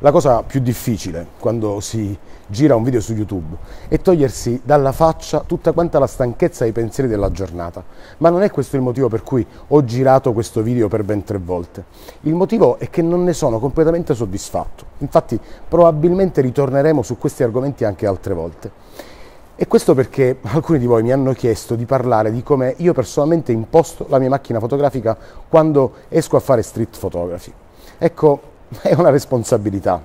La cosa più difficile quando si gira un video su YouTube è togliersi dalla faccia tutta quanta la stanchezza e i pensieri della giornata. Ma non è questo il motivo per cui ho girato questo video per ben tre volte. Il motivo è che non ne sono completamente soddisfatto. Infatti probabilmente ritorneremo su questi argomenti anche altre volte. E questo perché alcuni di voi mi hanno chiesto di parlare di come io personalmente imposto la mia macchina fotografica quando esco a fare street photography. Ecco, è una responsabilità.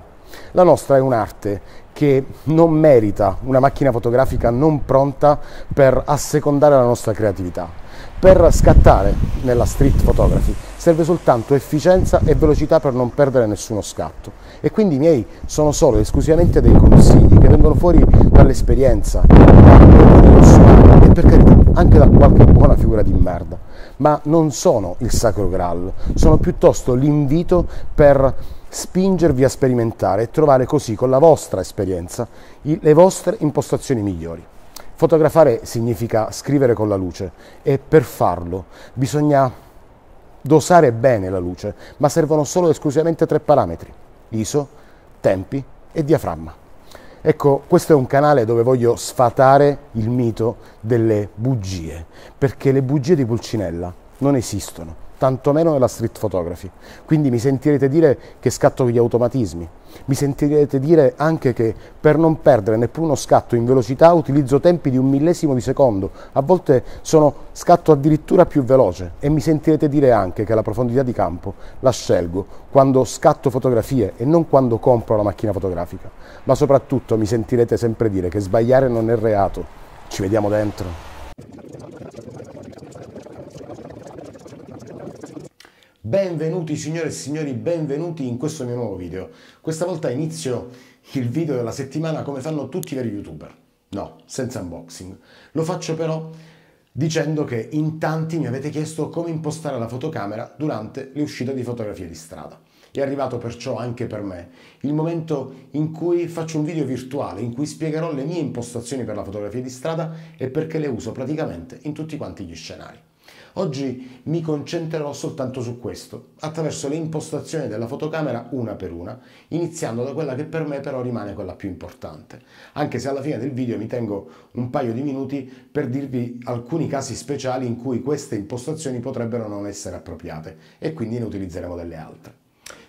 La nostra è un'arte che non merita una macchina fotografica non pronta per assecondare la nostra creatività. Per scattare nella street photography serve soltanto efficienza e velocità per non perdere nessuno scatto. E quindi i miei sono solo e esclusivamente dei consigli che vengono fuori dall'esperienza, e per carità anche da qualche buona figura di merda, ma non sono il sacro graal, sono piuttosto l'invito per spingervi a sperimentare e trovare così con la vostra esperienza le vostre impostazioni migliori. Fotografare significa scrivere con la luce e per farlo bisogna dosare bene la luce, ma servono solo e esclusivamente tre parametri, ISO, tempi e diaframma. Ecco, questo è un canale dove voglio sfatare il mito delle bugie, perché le bugie di Pulcinella non esistono tantomeno nella street photography. Quindi mi sentirete dire che scatto gli automatismi, mi sentirete dire anche che per non perdere neppure uno scatto in velocità utilizzo tempi di un millesimo di secondo, a volte sono scatto addirittura più veloce e mi sentirete dire anche che la profondità di campo la scelgo quando scatto fotografie e non quando compro la macchina fotografica, ma soprattutto mi sentirete sempre dire che sbagliare non è reato. Ci vediamo dentro. Benvenuti signore e signori, benvenuti in questo mio nuovo video. Questa volta inizio il video della settimana come fanno tutti i veri youtuber. No, senza unboxing. Lo faccio però dicendo che in tanti mi avete chiesto come impostare la fotocamera durante le uscite di fotografie di strada. È arrivato perciò anche per me il momento in cui faccio un video virtuale in cui spiegherò le mie impostazioni per la fotografia di strada e perché le uso praticamente in tutti quanti gli scenari. Oggi mi concentrerò soltanto su questo, attraverso le impostazioni della fotocamera una per una, iniziando da quella che per me però rimane quella più importante, anche se alla fine del video mi tengo un paio di minuti per dirvi alcuni casi speciali in cui queste impostazioni potrebbero non essere appropriate e quindi ne utilizzeremo delle altre.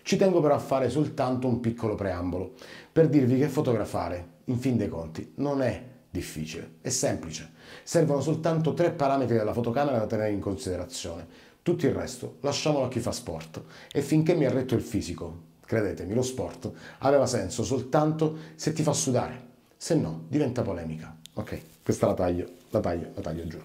Ci tengo però a fare soltanto un piccolo preambolo per dirvi che fotografare, in fin dei conti, non è difficile, è semplice. Servono soltanto tre parametri della fotocamera da tenere in considerazione. Tutto il resto lasciamolo a chi fa sport. E finché mi ha retto il fisico, credetemi, lo sport aveva senso soltanto se ti fa sudare. Se no, diventa polemica. Ok, questa la taglio, la taglio, la taglio giù.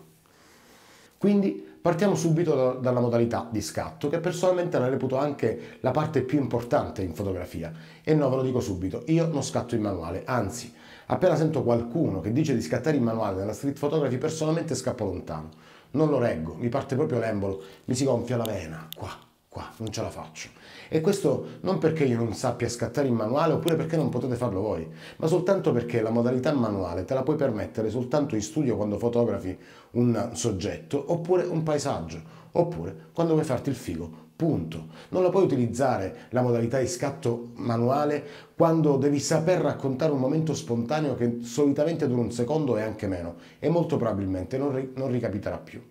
Quindi partiamo subito da, dalla modalità di scatto, che personalmente la reputo anche la parte più importante in fotografia. E no, ve lo dico subito, io non scatto in manuale, anzi, Appena sento qualcuno che dice di scattare in manuale nella street photography, personalmente scappo lontano. Non lo reggo, mi parte proprio l'embolo, mi si gonfia la vena, qua, qua, non ce la faccio. E questo non perché io non sappia scattare in manuale oppure perché non potete farlo voi, ma soltanto perché la modalità manuale te la puoi permettere soltanto in studio quando fotografi un soggetto oppure un paesaggio, oppure quando vuoi farti il figo Punto. Non la puoi utilizzare la modalità di scatto manuale quando devi saper raccontare un momento spontaneo che solitamente dura un secondo e anche meno e molto probabilmente non, ri non ricapiterà più.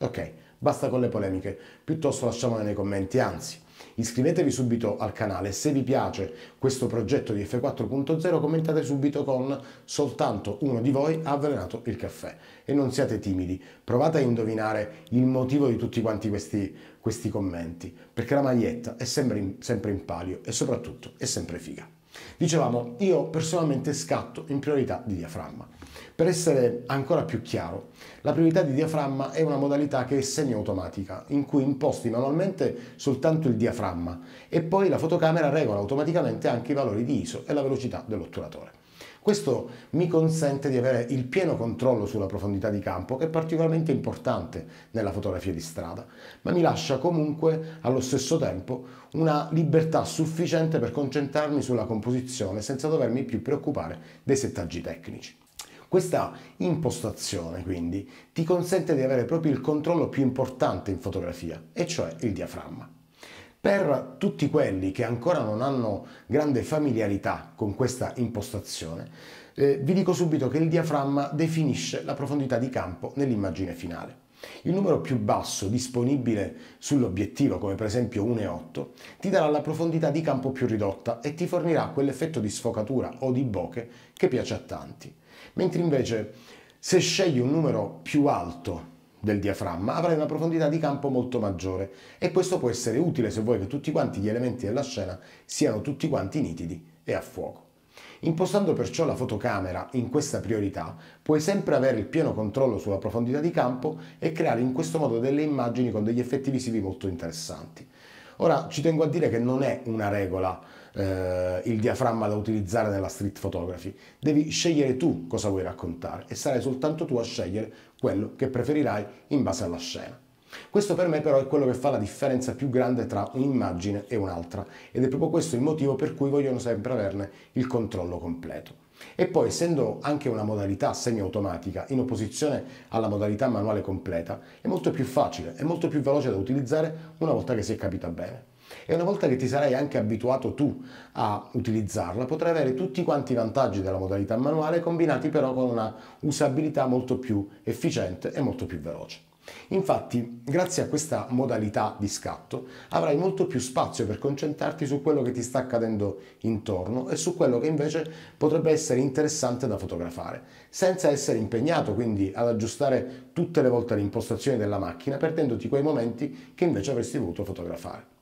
Ok, basta con le polemiche, piuttosto lasciamole nei commenti, anzi Iscrivetevi subito al canale, se vi piace questo progetto di F4.0 commentate subito con soltanto uno di voi ha avvelenato il caffè e non siate timidi, provate a indovinare il motivo di tutti quanti questi, questi commenti, perché la maglietta è sempre in, sempre in palio e soprattutto è sempre figa. Dicevamo, io personalmente scatto in priorità di diaframma. Per essere ancora più chiaro, la priorità di diaframma è una modalità che è semiautomatica, in cui imposti manualmente soltanto il diaframma e poi la fotocamera regola automaticamente anche i valori di ISO e la velocità dell'otturatore. Questo mi consente di avere il pieno controllo sulla profondità di campo, che è particolarmente importante nella fotografia di strada, ma mi lascia comunque allo stesso tempo una libertà sufficiente per concentrarmi sulla composizione senza dovermi più preoccupare dei settaggi tecnici. Questa impostazione quindi ti consente di avere proprio il controllo più importante in fotografia, e cioè il diaframma. Per tutti quelli che ancora non hanno grande familiarità con questa impostazione, eh, vi dico subito che il diaframma definisce la profondità di campo nell'immagine finale. Il numero più basso disponibile sull'obiettivo, come per esempio 1,8, ti darà la profondità di campo più ridotta e ti fornirà quell'effetto di sfocatura o di bokeh che piace a tanti. Mentre invece se scegli un numero più alto del diaframma avrai una profondità di campo molto maggiore e questo può essere utile se vuoi che tutti quanti gli elementi della scena siano tutti quanti nitidi e a fuoco. Impostando perciò la fotocamera in questa priorità, puoi sempre avere il pieno controllo sulla profondità di campo e creare in questo modo delle immagini con degli effetti visivi molto interessanti. Ora ci tengo a dire che non è una regola eh, il diaframma da utilizzare nella street photography, devi scegliere tu cosa vuoi raccontare e sarai soltanto tu a scegliere quello che preferirai in base alla scena. Questo per me però è quello che fa la differenza più grande tra un'immagine e un'altra ed è proprio questo il motivo per cui vogliono sempre averne il controllo completo. E poi essendo anche una modalità semiautomatica in opposizione alla modalità manuale completa è molto più facile e molto più veloce da utilizzare una volta che si è capita bene. E una volta che ti sarai anche abituato tu a utilizzarla, potrai avere tutti quanti i vantaggi della modalità manuale combinati però con una usabilità molto più efficiente e molto più veloce. Infatti, grazie a questa modalità di scatto, avrai molto più spazio per concentrarti su quello che ti sta accadendo intorno e su quello che invece potrebbe essere interessante da fotografare, senza essere impegnato quindi ad aggiustare tutte le volte le impostazioni della macchina, perdendoti quei momenti che invece avresti voluto fotografare.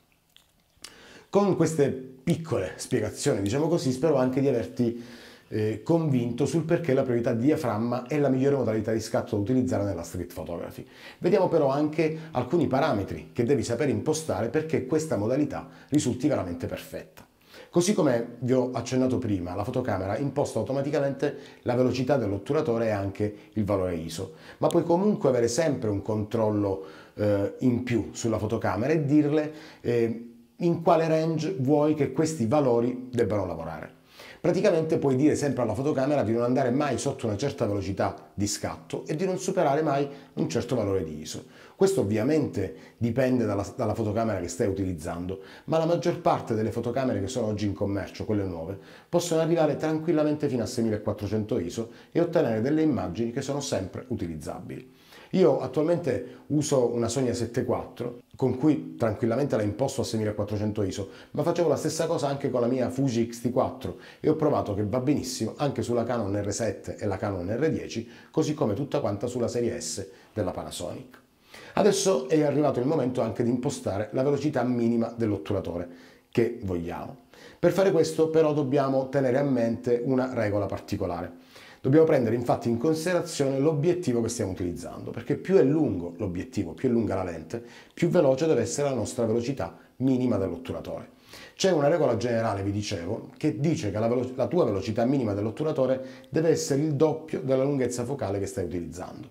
Con queste piccole spiegazioni, diciamo così, spero anche di averti eh, convinto sul perché la priorità di diaframma è la migliore modalità di scatto da utilizzare nella street photography. Vediamo però anche alcuni parametri che devi sapere impostare perché questa modalità risulti veramente perfetta. Così come vi ho accennato prima, la fotocamera imposta automaticamente la velocità dell'otturatore e anche il valore ISO, ma puoi comunque avere sempre un controllo eh, in più sulla fotocamera e dirle eh, in quale range vuoi che questi valori debbano lavorare. Praticamente puoi dire sempre alla fotocamera di non andare mai sotto una certa velocità di scatto e di non superare mai un certo valore di ISO. Questo ovviamente dipende dalla, dalla, fotocamera che stai utilizzando, ma la maggior parte delle fotocamere che sono oggi in commercio, quelle nuove, possono arrivare tranquillamente fino a 6400 ISO e ottenere delle immagini che sono sempre utilizzabili. Io attualmente uso una Sony A7 IV con cui tranquillamente la imposto a 6400 ISO, ma facevo la stessa cosa anche con la mia Fuji X-T4 e ho provato che va benissimo anche sulla Canon R7 e la Canon R10, così come tutta quanta sulla serie S della Panasonic. Adesso è arrivato il momento anche di impostare la velocità minima dell'otturatore che vogliamo. Per fare questo però dobbiamo tenere a mente una regola particolare. Dobbiamo prendere infatti in considerazione l'obiettivo che stiamo utilizzando, perché più è lungo l'obiettivo, più è lunga la lente, più veloce deve essere la nostra velocità minima dell'otturatore. C'è una regola generale, vi dicevo, che dice che la, la tua velocità minima dell'otturatore deve essere il doppio della lunghezza focale che stai utilizzando.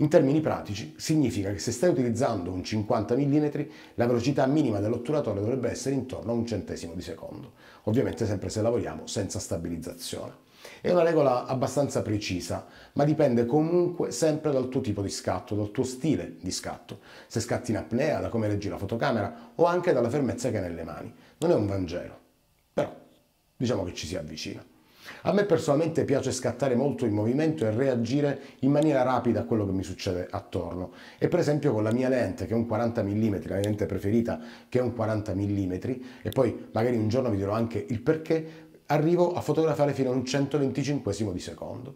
In termini pratici significa che se stai utilizzando un 50 mm la velocità minima dell'otturatore dovrebbe essere intorno a un centesimo di secondo, ovviamente sempre se lavoriamo senza stabilizzazione. È una regola abbastanza precisa, ma dipende comunque sempre dal tuo tipo di scatto, dal tuo stile di scatto. Se scatti in apnea, da come reggi la fotocamera o anche dalla fermezza che hai nelle mani. Non è un Vangelo, però diciamo che ci si avvicina. A me personalmente piace scattare molto in movimento e reagire in maniera rapida a quello che mi succede attorno. E per esempio con la mia lente, che è un 40 mm, la mia lente preferita, che è un 40 mm, e poi magari un giorno vi dirò anche il perché, arrivo a fotografare fino a un 125 di secondo.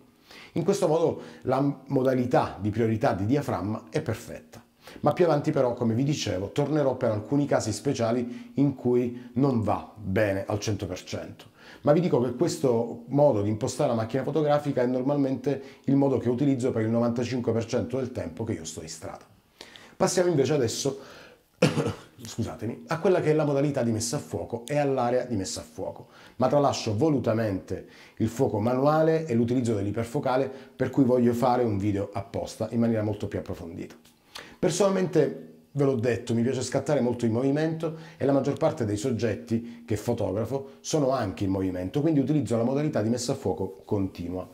In questo modo la modalità di priorità di diaframma è perfetta. Ma più avanti però, come vi dicevo, tornerò per alcuni casi speciali in cui non va bene al 100%. Ma vi dico che questo modo di impostare la macchina fotografica è normalmente il modo che utilizzo per il 95% del tempo che io sto in strada. Passiamo invece adesso scusatemi, a quella che è la modalità di messa a fuoco e all'area di messa a fuoco, ma tralascio volutamente il fuoco manuale e l'utilizzo dell'iperfocale per cui voglio fare un video apposta in maniera molto più approfondita. Personalmente ve l'ho detto, mi piace scattare molto in movimento e la maggior parte dei soggetti che fotografo sono anche in movimento, quindi utilizzo la modalità di messa a fuoco continua.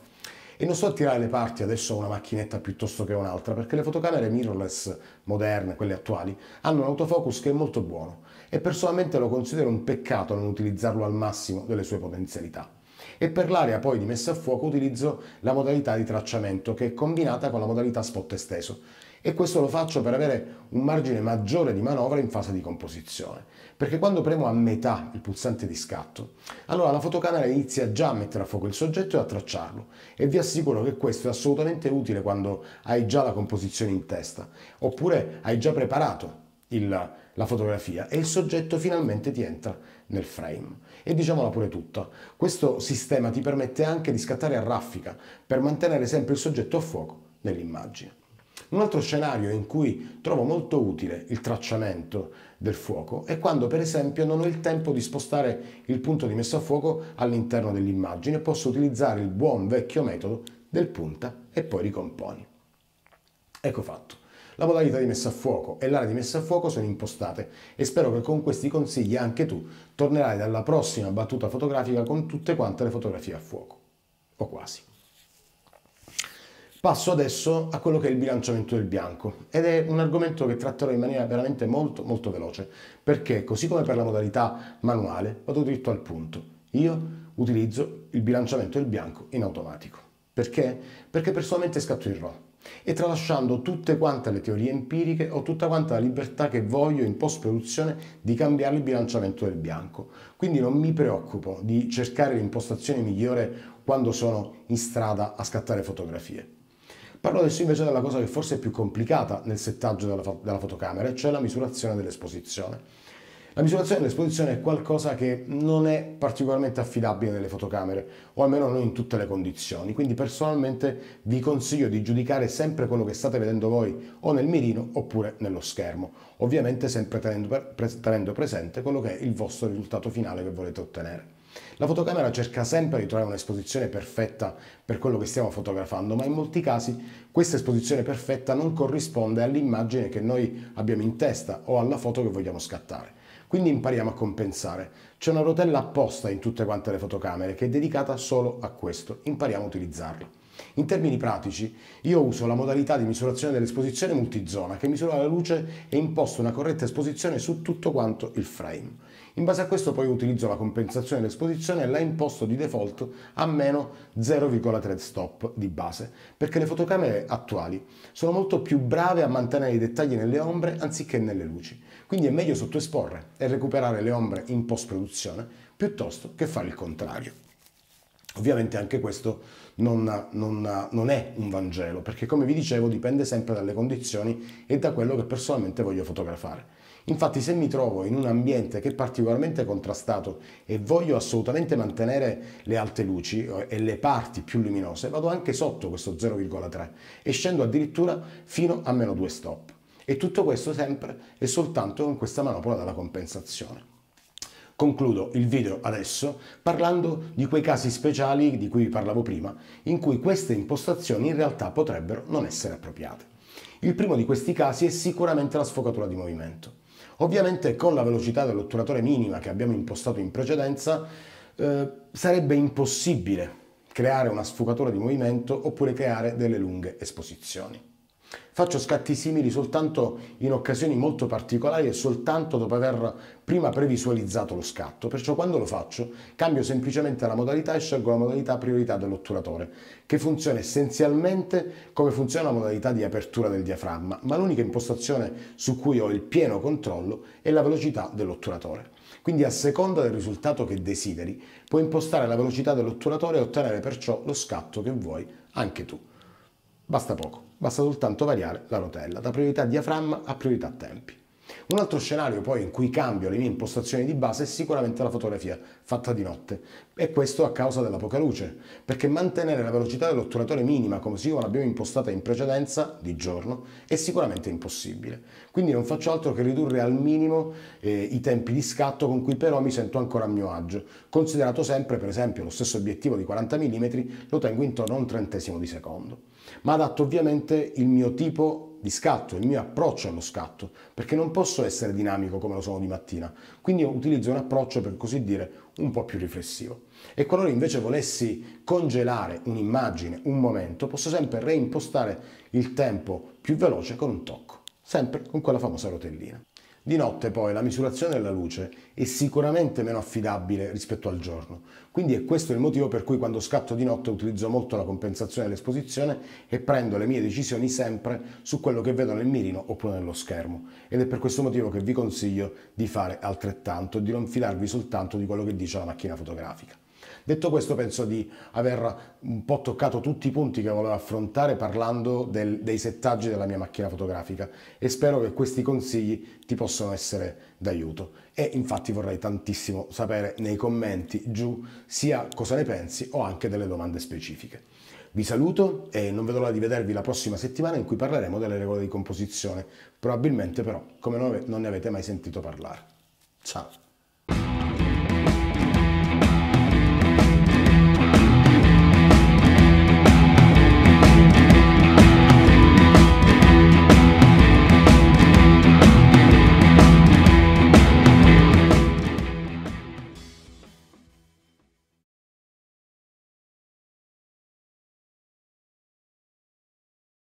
E non sto a tirare le parti adesso a una macchinetta piuttosto che un'altra, perché le fotocamere mirrorless moderne, quelle attuali, hanno un autofocus che è molto buono e personalmente lo considero un peccato non utilizzarlo al massimo delle sue potenzialità. E per l'area poi di messa a fuoco utilizzo la modalità di tracciamento che è combinata con la modalità spot esteso e questo lo faccio per avere un margine maggiore di manovra in fase di composizione, perché quando premo a metà il pulsante di scatto, allora la fotocamera inizia già a mettere a fuoco il soggetto e a tracciarlo e vi assicuro che questo è assolutamente utile quando hai già la composizione in testa, oppure hai già preparato il, la fotografia e il soggetto finalmente ti entra nel frame. E diciamola pure tutta, questo sistema ti permette anche di scattare a raffica per mantenere sempre il soggetto a fuoco nell'immagine. Un altro scenario in cui trovo molto utile il tracciamento del fuoco è quando per esempio non ho il tempo di spostare il punto di messa a fuoco all'interno dell'immagine, posso utilizzare il buon vecchio metodo del punta e poi ricomponi. Ecco fatto. La modalità di messa a fuoco e l'area di messa a fuoco sono impostate e spero che con questi consigli anche tu tornerai dalla prossima battuta fotografica con tutte quante le fotografie a fuoco, o quasi. Passo adesso a quello che è il bilanciamento del bianco ed è un argomento che tratterò in maniera veramente molto molto veloce perché così come per la modalità manuale vado dritto al punto. Io utilizzo il bilanciamento del bianco in automatico. Perché? Perché personalmente scatto in RAW e tralasciando tutte quante le teorie empiriche ho tutta quanta la libertà che voglio in post-produzione di cambiare il bilanciamento del bianco. Quindi non mi preoccupo di cercare l'impostazione migliore quando sono in strada a scattare fotografie. Parlo adesso invece della cosa che forse è più complicata nel settaggio della, fo della fotocamera, cioè la misurazione dell'esposizione. La misurazione dell'esposizione è qualcosa che non è particolarmente affidabile nelle fotocamere, o almeno non in tutte le condizioni, quindi personalmente vi consiglio di giudicare sempre quello che state vedendo voi o nel mirino oppure nello schermo, ovviamente sempre tenendo, tenendo presente quello che è il vostro risultato finale che volete ottenere. La fotocamera cerca sempre di trovare un'esposizione perfetta per quello che stiamo fotografando, ma in molti casi questa esposizione perfetta non corrisponde all'immagine che noi abbiamo in testa o alla foto che vogliamo scattare. Quindi impariamo a compensare. C'è una rotella apposta in tutte quante le fotocamere che è dedicata solo a questo. Impariamo a utilizzarla. In termini pratici, io uso la modalità di misurazione dell'esposizione multizona che misura la luce e imposto una corretta esposizione su tutto quanto il frame. In base a questo poi utilizzo la compensazione dell'esposizione e la imposto di default a meno 0,3 stop di base, perché le fotocamere attuali sono molto più brave a mantenere i dettagli nelle ombre anziché nelle luci. Quindi è meglio sottoesporre e recuperare le ombre in post-produzione piuttosto che fare il contrario. Ovviamente anche questo non, non, non, è un Vangelo, perché come vi dicevo dipende sempre dalle condizioni e da quello che personalmente voglio fotografare. Infatti se mi trovo in un ambiente che è particolarmente contrastato e voglio assolutamente mantenere le alte luci eh, e le parti più luminose, vado anche sotto questo 0,3 e scendo addirittura fino a meno 2 stop. E tutto questo sempre e soltanto con questa manopola della compensazione. Concludo il video adesso parlando di quei casi speciali di cui vi parlavo prima, in cui queste impostazioni in realtà potrebbero non essere appropriate. Il primo di questi casi è sicuramente la sfocatura di movimento. Ovviamente con la velocità dell'otturatore minima che abbiamo impostato in precedenza eh, sarebbe impossibile creare una sfocatura di movimento oppure creare delle lunghe esposizioni. Faccio scatti simili soltanto in occasioni molto particolari e soltanto dopo aver prima previsualizzato lo scatto, perciò quando lo faccio cambio semplicemente la modalità e scelgo la modalità priorità dell'otturatore, che funziona essenzialmente come funziona la modalità di apertura del diaframma, ma l'unica impostazione su cui ho il pieno controllo è la velocità dell'otturatore. Quindi a seconda del risultato che desideri, puoi impostare la velocità dell'otturatore e ottenere perciò lo scatto che vuoi anche tu. Basta poco, basta soltanto variare la rotella, da priorità diaframma a priorità tempi. Un altro scenario poi in cui cambio le mie impostazioni di base è sicuramente la fotografia fatta di notte. E questo a causa della poca luce, perché mantenere la velocità dell'otturatore minima come si l'abbiamo impostata in precedenza di giorno è sicuramente impossibile. Quindi non faccio altro che ridurre al minimo eh, i tempi di scatto con cui però mi sento ancora a mio agio, considerato sempre per esempio lo stesso obiettivo di 40 mm lo tengo intorno a un trentesimo di secondo. Ma adatto ovviamente il mio tipo di scatto, il mio approccio allo scatto, perché non posso essere dinamico come lo sono di mattina, quindi utilizzo un approccio per così dire un po' più riflessivo. E qualora invece volessi congelare un'immagine, un momento, posso sempre reimpostare il tempo più veloce con un tocco, sempre con quella famosa rotellina. Di notte poi la misurazione della luce è sicuramente meno affidabile rispetto al giorno, quindi è questo il motivo per cui quando scatto di notte utilizzo molto la compensazione dell'esposizione e prendo le mie decisioni sempre su quello che vedo nel mirino oppure nello schermo. Ed è per questo motivo che vi consiglio di fare altrettanto e di non fidarvi soltanto di quello che dice la macchina fotografica. Detto questo penso di aver un po' toccato tutti i punti che volevo affrontare parlando del, dei settaggi della mia macchina fotografica e spero che questi consigli ti possano essere d'aiuto e infatti vorrei tantissimo sapere nei commenti giù sia cosa ne pensi o anche delle domande specifiche. Vi saluto e non vedo l'ora di vedervi la prossima settimana in cui parleremo delle regole di composizione, probabilmente però come non ne avete mai sentito parlare. Ciao!